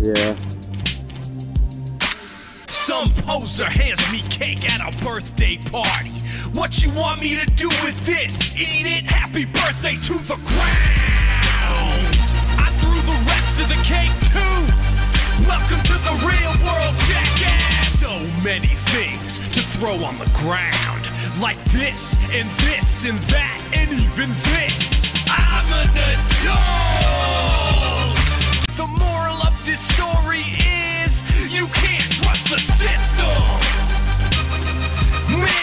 Yeah. Some poser hands me cake at a birthday party. What you want me to do with this? Eat it? Happy birthday to the ground. I threw the rest of the cake too. Welcome to the real world, jackass. So many things to throw on the ground. Like this, and this, and that, and even this. this story is you can't trust the system. Man.